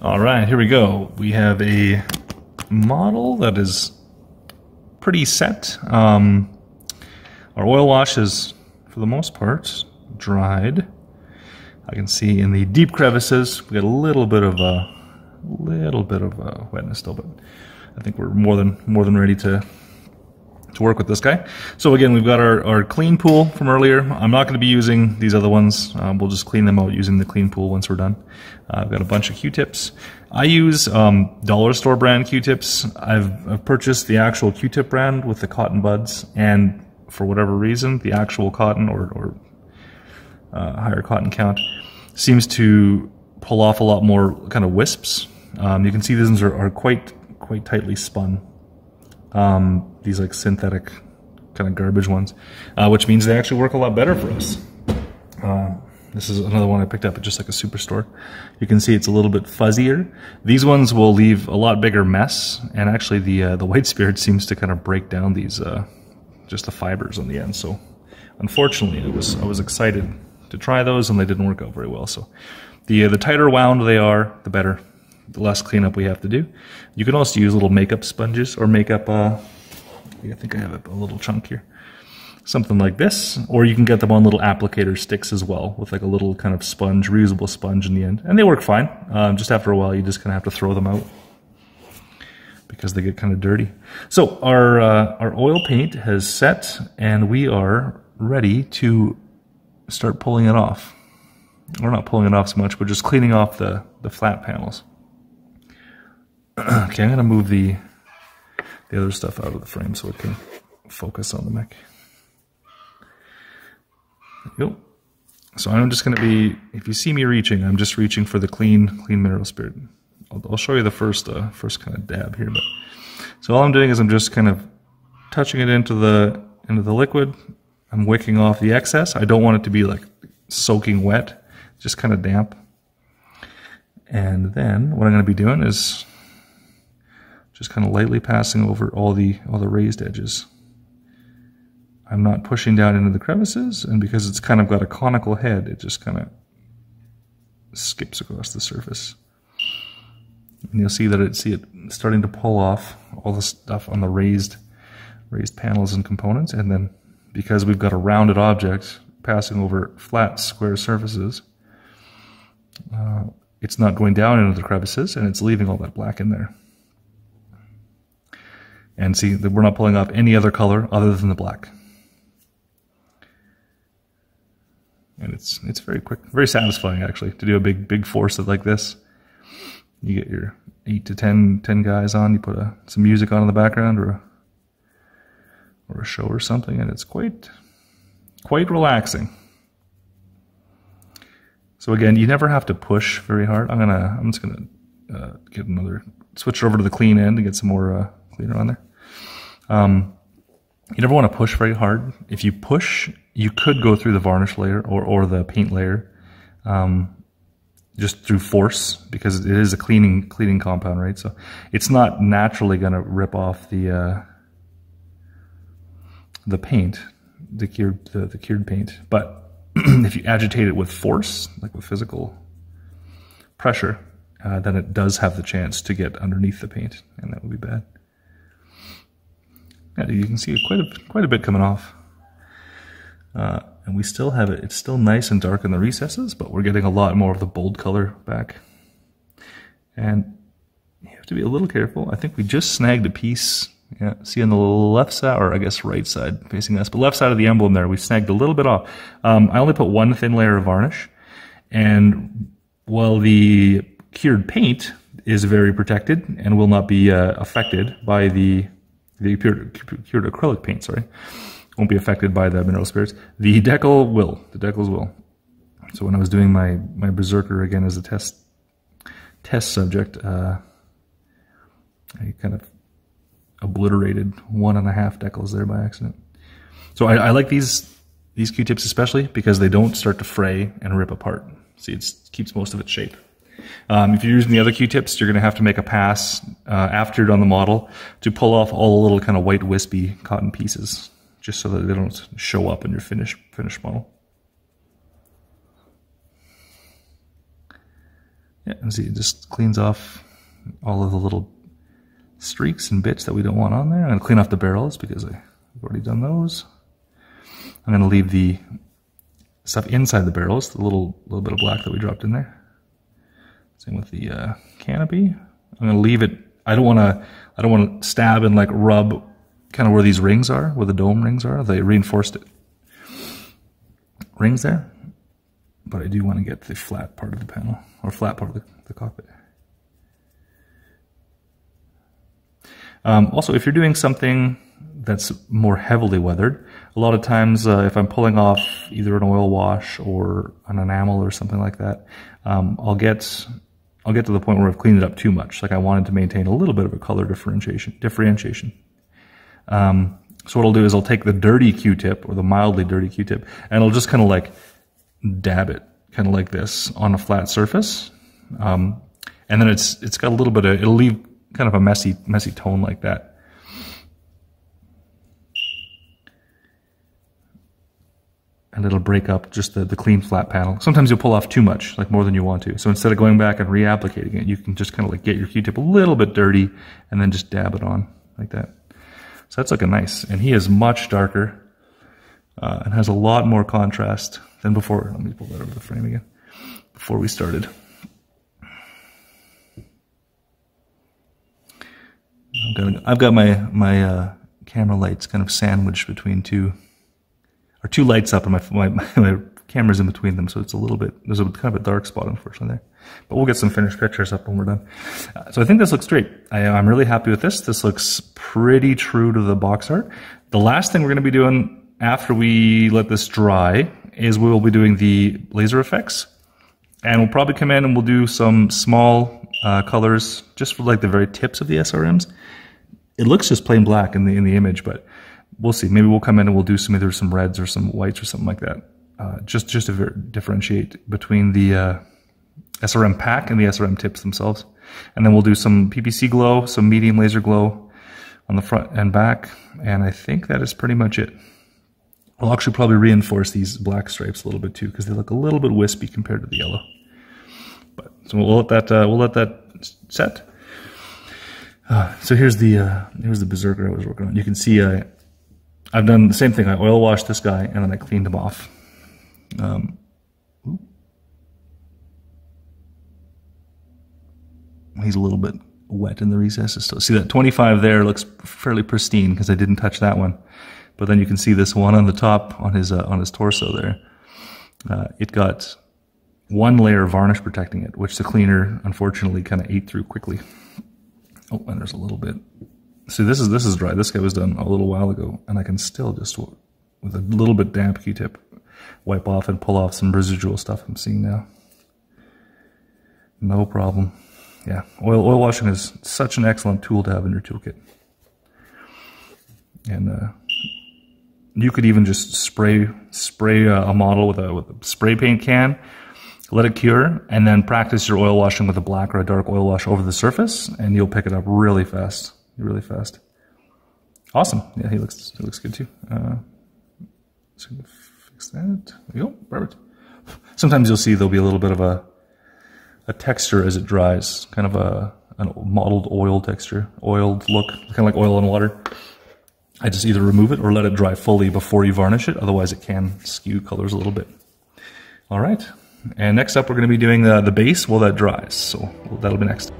All right, here we go. We have a model that is pretty set. Um, our oil wash is, for the most part, dried. I can see in the deep crevices, we got a little bit of a little bit of wetness still, but I think we're more than more than ready to to work with this guy. So again, we've got our, our clean pool from earlier. I'm not going to be using these other ones. Um, we'll just clean them out using the clean pool once we're done. Uh, I've got a bunch of Q-tips. I use um, dollar store brand Q-tips. I've, I've purchased the actual Q-tip brand with the cotton buds, and for whatever reason, the actual cotton or, or uh, higher cotton count seems to pull off a lot more kind of wisps. Um, you can see these are, are quite quite tightly spun. Um, these like synthetic kind of garbage ones, uh, which means they actually work a lot better for us. Uh, this is another one I picked up at just like a superstore. You can see it's a little bit fuzzier. These ones will leave a lot bigger mess, and actually the uh, the white spirit seems to kind of break down these uh, just the fibers on the end. So unfortunately, it was I was excited to try those, and they didn't work out very well. So the uh, the tighter wound they are, the better. The less cleanup we have to do. You can also use little makeup sponges or makeup. I think I have a little chunk here. Something like this, or you can get them on little applicator sticks as well, with like a little kind of sponge, reusable sponge in the end, and they work fine. Um, just after a while, you just kind of have to throw them out because they get kind of dirty. So our uh, our oil paint has set, and we are ready to start pulling it off. We're not pulling it off so much, we're just cleaning off the, the flat panels. okay, I'm to move the, the other stuff out of the frame so it can focus on the mech. Yep. So I'm just going to be, if you see me reaching, I'm just reaching for the clean, clean mineral spirit. I'll, I'll show you the first, uh, first kind of dab here, but so all I'm doing is I'm just kind of touching it into the into the liquid, I'm wicking off the excess. I don't want it to be like soaking wet, just kind of damp. And then what I'm going to be doing is just kind of lightly passing over all the all the raised edges. I'm not pushing down into the crevices, and because it's kind of got a conical head, it just kind of skips across the surface. And you'll see that it see it starting to pull off all the stuff on the raised raised panels and components, and then because we've got a rounded object passing over flat square surfaces, uh, it's not going down into the crevices and it's leaving all that black in there. And see that we're not pulling off any other color other than the black. And it's it's very quick, very satisfying actually to do a big big force like this. You get your eight to 10, 10 guys on, you put a, some music on in the background or a or a show or something, and it's quite quite relaxing. So again, you never have to push very hard. I'm gonna I'm just gonna uh, get another switch over to the clean end and get some more uh, cleaner on there. Um, you never want to push very hard. If you push, you could go through the varnish layer or, or the paint layer um, just through force because it is a cleaning cleaning compound, right? So it's not naturally going to rip off the uh, the paint, the cured, the, the cured paint. But if you agitate it with force, like with physical pressure, uh, then it does have the chance to get underneath the paint, and that would be bad. Yeah, you can see quite a quite a bit coming off, uh, and we still have it. It's still nice and dark in the recesses, but we're getting a lot more of the bold color back. And you have to be a little careful. I think we just snagged a piece yeah, see on the left side, or I guess right side facing us, but left side of the emblem there, we snagged a little bit off. Um, I only put one thin layer of varnish, and while the cured paint is very protected and will not be uh, affected by the the cured, cured acrylic paint, sorry, won't be affected by the mineral spirits. The decal will. The decals will. So when I was doing my my berserker again as a test test subject, uh, I kind of obliterated one and a half decals there by accident. So I, I like these these Q-tips especially because they don't start to fray and rip apart. See, it keeps most of its shape. Um, if you're using the other Q-tips, you're going to have to make a pass uh, after you're on the model to pull off all the little kind of white wispy cotton pieces, just so that they don't show up in your finished finished model. Yeah, and see, it just cleans off all of the little streaks and bits that we don't want on there. I'm going to clean off the barrels because I've already done those. I'm going to leave the stuff inside the barrels, the little little bit of black that we dropped in there. Same with the uh, canopy. I'm going to leave it. I don't want to. I don't want to stab and like rub kind of where these rings are, where the dome rings are. They reinforced it. Rings there, but I do want to get the flat part of the panel or flat part of the, the cockpit. Um, also, if you're doing something that's more heavily weathered, a lot of times uh, if I'm pulling off either an oil wash or an enamel or something like that, um, I'll get I'll get to the point where I've cleaned it up too much. Like I wanted to maintain a little bit of a color differentiation. Differentiation. Um, so what I'll do is I'll take the dirty Q-tip or the mildly dirty Q-tip and I'll just kind of like dab it kind of like this on a flat surface. Um, and then it's it's got a little bit of it'll leave kind of a messy messy tone like that. And it'll break up just the, the clean flat panel. Sometimes you'll pull off too much, like more than you want to. So instead of going back and reapplicating it, you can just kind of like get your Q-tip a little bit dirty and then just dab it on like that. So that's looking nice. And he is much darker uh, and has a lot more contrast than before. Let me pull that over the frame again. Before we started. I've got, I've got my, my uh, camera lights kind of sandwiched between two, or two lights up and my, my, my camera's in between them, so it's a little bit, there's a kind of a dark spot unfortunately there. But we'll get some finished pictures up when we're done. Uh, so I think this looks great. I, am really happy with this. This looks pretty true to the box art. The last thing we're going to be doing after we let this dry is we will be doing the laser effects. And we'll probably come in and we'll do some small uh, colors just for like the very tips of the SRMs. It looks just plain black in the in the image, but we'll see. Maybe we'll come in and we'll do some either some reds or some whites or something like that. Uh, just just to differentiate between the uh, SRM pack and the SRM tips themselves. And then we'll do some PPC glow, some medium laser glow on the front and back. And I think that is pretty much it. I'll actually probably reinforce these black stripes a little bit too because they look a little bit wispy compared to the yellow. But so we'll let that uh, we'll let that set. Uh, so here's the uh, here's the berserker I was working on. You can see I I've done the same thing. I oil washed this guy and then I cleaned him off. Um, he's a little bit wet in the recesses. So see that 25 there looks fairly pristine because I didn't touch that one. But then you can see this one on the top on his uh, on his torso there. Uh, it got one layer of varnish protecting it, which the cleaner unfortunately kind of ate through quickly. Oh, and there's a little bit. See, this is this is dry. This guy was done a little while ago, and I can still just with a little bit damp Q-tip wipe off and pull off some residual stuff I'm seeing now. No problem. Yeah, oil oil washing is such an excellent tool to have in your toolkit. And uh, you could even just spray spray a, model with a, with a spray paint can, let it cure, and then practice your oil washing with a black or a dark oil wash over the surface, and you'll pick it up really fast, really fast. Awesome. Yeah, he looks he looks good too. Uh, fix that. There you go. Perfect. Sometimes you'll see there'll be a little bit of a a texture as it dries, kind of a a mottled oil texture, oiled look, kind of like oil and water. I just either remove it or let it dry fully before you varnish it. Otherwise it can skew colors a little bit. All right. And next up, we're going to be doing the, the base while that dries. So that'll be next.